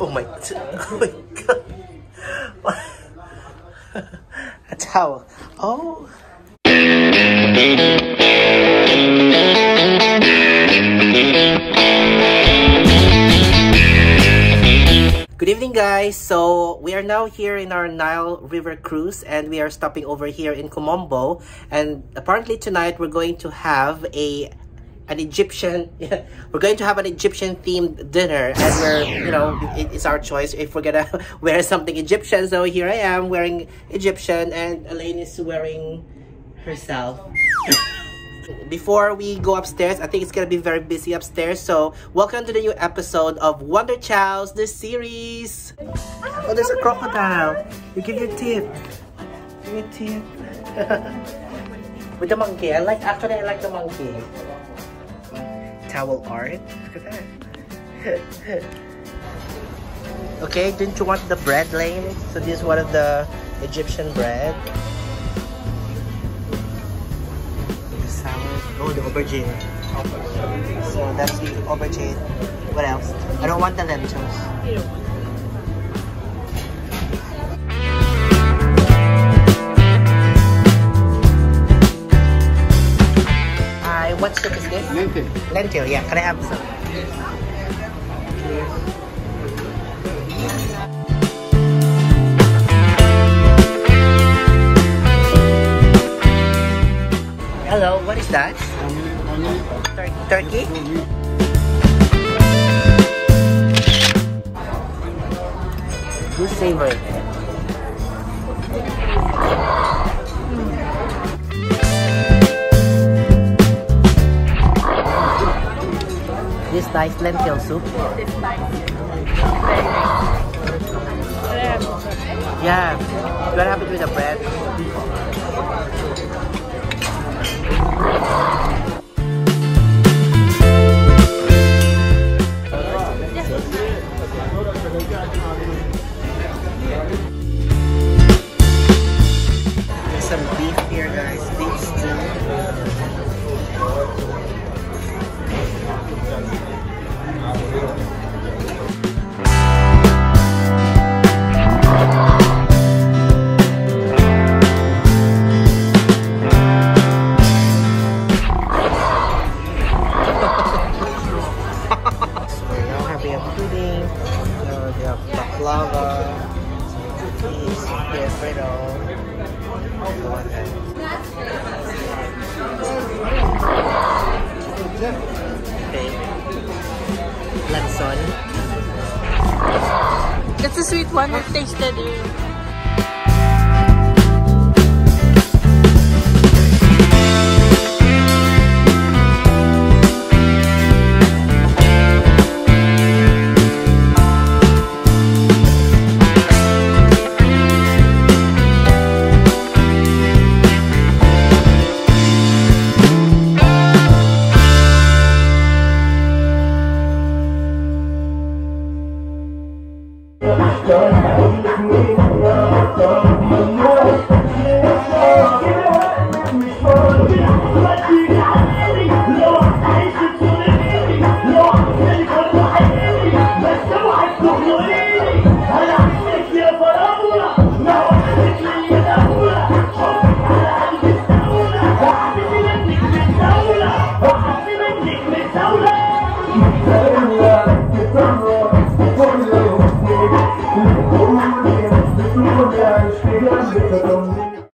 Oh my, oh my god. A towel. Oh. Good evening guys! So we are now here in our Nile River cruise and we are stopping over here in Kom Ombo and apparently tonight we're going to have a an Egyptian we're going to have an Egyptian themed dinner and we're you know it, it's our choice if we're gonna wear something Egyptian so here I am wearing Egyptian and Elaine is wearing herself before we go upstairs, I think it's gonna be very busy upstairs. So welcome to the new episode of Wander Chows, the series. Oh, there's a crocodile. You give your tip. Give your tip. With the monkey, I like. Actually, I like the monkey. Towel art. Look at that. okay, didn't you want the bread lane? So this is one of the Egyptian bread. Oh, the aubergine. So that's the aubergine. What else? I don't want the lentils. What soup is this? Lentil. Lentil, yeah. Can I have some? Hello, what is that? Tur turkey? Who's savory? Nice lentil soup. Yeah, you wanna have it with the bread? Cookies, yeah, Fredo. Okay. Lanson. That's a sweet one. I've tasted it.